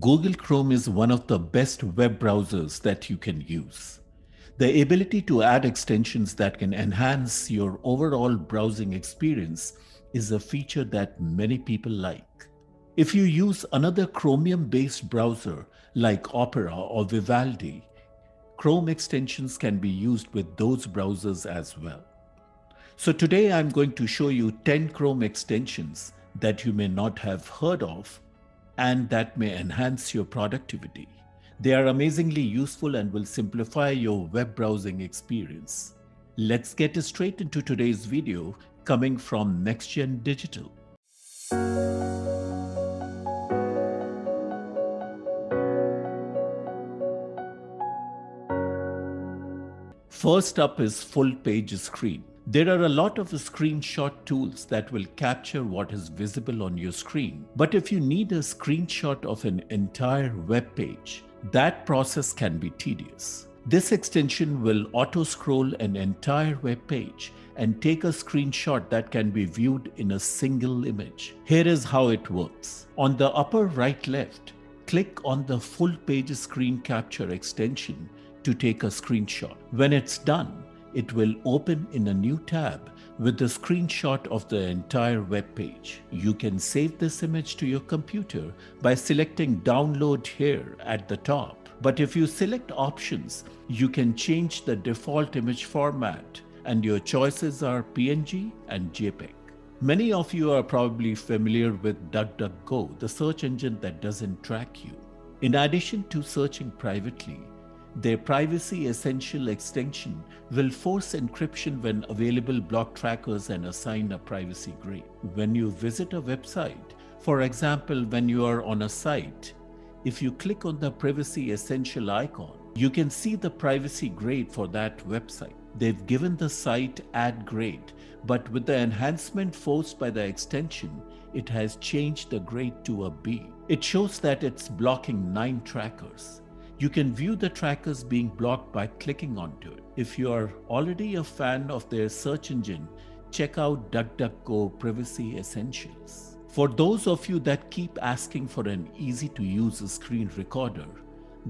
Google Chrome is one of the best web browsers that you can use. The ability to add extensions that can enhance your overall browsing experience is a feature that many people like. If you use another Chromium based browser like Opera or Vivaldi, Chrome extensions can be used with those browsers as well. So today I'm going to show you 10 Chrome extensions that you may not have heard of and that may enhance your productivity. They are amazingly useful and will simplify your web browsing experience. Let's get straight into today's video coming from NextGen Digital. First up is full page screen. There are a lot of screenshot tools that will capture what is visible on your screen. But if you need a screenshot of an entire web page, that process can be tedious. This extension will auto scroll an entire web page and take a screenshot that can be viewed in a single image. Here is how it works. On the upper right left, click on the full page screen capture extension to take a screenshot. When it's done, it will open in a new tab with a screenshot of the entire web page. You can save this image to your computer by selecting download here at the top. But if you select options, you can change the default image format and your choices are PNG and JPEG. Many of you are probably familiar with DuckDuckGo, the search engine that doesn't track you. In addition to searching privately, their privacy essential extension will force encryption when available block trackers and assign a privacy grade. When you visit a website, for example, when you are on a site, if you click on the privacy essential icon, you can see the privacy grade for that website. They've given the site add grade, but with the enhancement forced by the extension, it has changed the grade to a B. It shows that it's blocking nine trackers. You can view the trackers being blocked by clicking onto it. If you are already a fan of their search engine, check out DuckDuckGo Privacy Essentials. For those of you that keep asking for an easy to use screen recorder,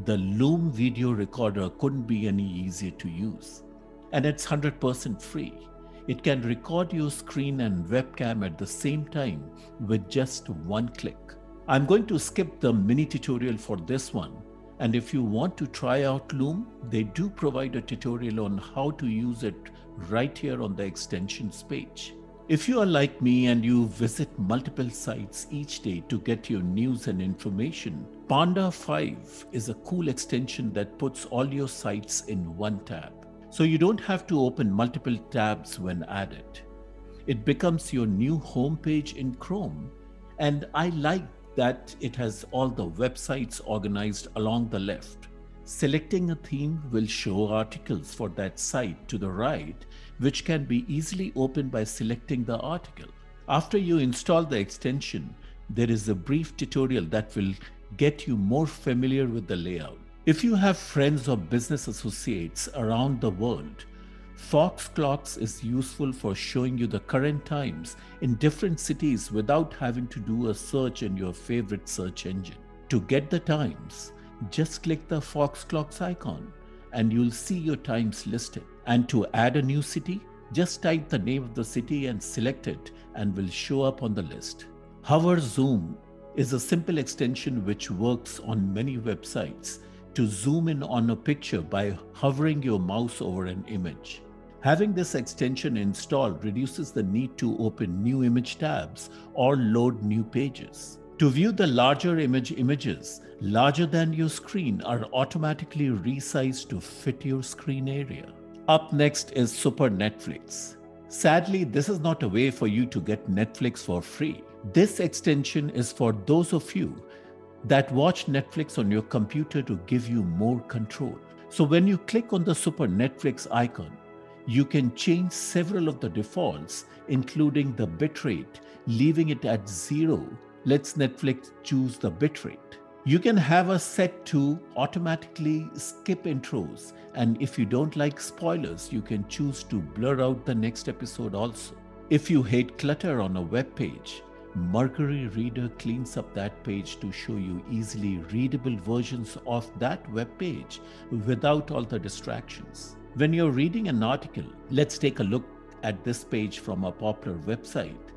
the Loom video recorder couldn't be any easier to use. And it's 100% free. It can record your screen and webcam at the same time with just one click. I'm going to skip the mini tutorial for this one and if you want to try out Loom, they do provide a tutorial on how to use it right here on the extensions page. If you are like me and you visit multiple sites each day to get your news and information, Panda 5 is a cool extension that puts all your sites in one tab. So you don't have to open multiple tabs when added. It becomes your new homepage in Chrome. And I like that it has all the websites organized along the left. Selecting a theme will show articles for that site to the right, which can be easily opened by selecting the article. After you install the extension, there is a brief tutorial that will get you more familiar with the layout. If you have friends or business associates around the world, Foxclocks is useful for showing you the current times in different cities without having to do a search in your favorite search engine. To get the times, just click the Foxclocks icon and you'll see your times listed. And to add a new city, just type the name of the city and select it and will show up on the list. Hover Zoom is a simple extension which works on many websites to zoom in on a picture by hovering your mouse over an image. Having this extension installed reduces the need to open new image tabs or load new pages. To view the larger image images larger than your screen are automatically resized to fit your screen area. Up next is Super Netflix. Sadly, this is not a way for you to get Netflix for free. This extension is for those of you that watch Netflix on your computer to give you more control. So when you click on the Super Netflix icon, you can change several of the defaults, including the bitrate, leaving it at zero lets Netflix choose the bitrate. You can have a set to automatically skip intros, and if you don't like spoilers, you can choose to blur out the next episode also. If you hate clutter on a web page, Mercury Reader cleans up that page to show you easily readable versions of that web page without all the distractions. When you're reading an article, let's take a look at this page from a popular website.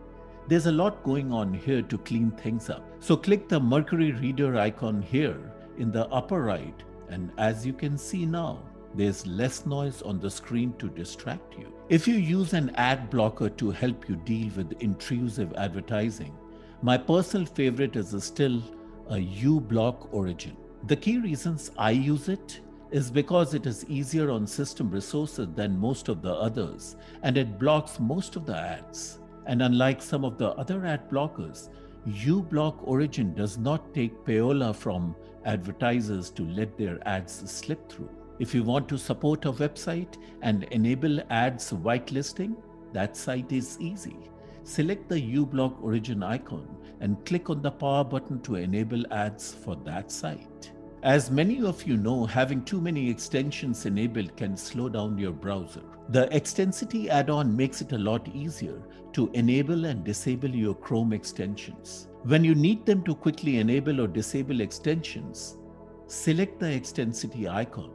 There's a lot going on here to clean things up. So click the Mercury Reader icon here in the upper right and as you can see now, there's less noise on the screen to distract you. If you use an ad blocker to help you deal with intrusive advertising, my personal favorite is still a uBlock Origin. The key reasons I use it is because it is easier on system resources than most of the others and it blocks most of the ads. And unlike some of the other ad blockers, uBlock Origin does not take payola from advertisers to let their ads slip through. If you want to support a website and enable ads whitelisting, that site is easy. Select the uBlock Origin icon and click on the power button to enable ads for that site. As many of you know, having too many extensions enabled can slow down your browser. The Extensity add-on makes it a lot easier to enable and disable your Chrome extensions. When you need them to quickly enable or disable extensions, select the Extensity icon.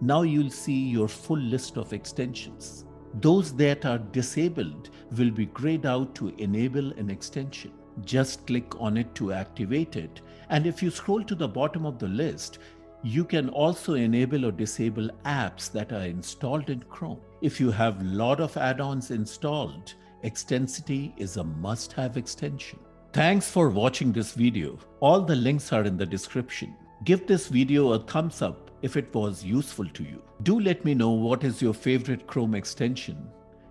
Now you'll see your full list of extensions. Those that are disabled will be grayed out to enable an extension. Just click on it to activate it. And if you scroll to the bottom of the list, you can also enable or disable apps that are installed in Chrome. If you have a lot of add-ons installed, Extensity is a must-have extension. Thanks for watching this video. All the links are in the description. Give this video a thumbs up if it was useful to you. Do let me know what is your favorite Chrome extension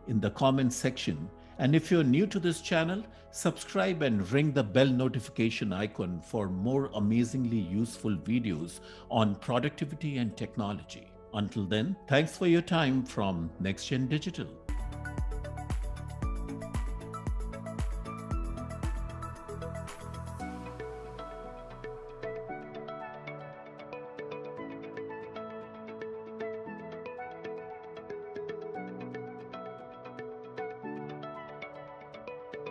in the comments section and if you're new to this channel, subscribe and ring the bell notification icon for more amazingly useful videos on productivity and technology. Until then, thanks for your time from NextGen Digital.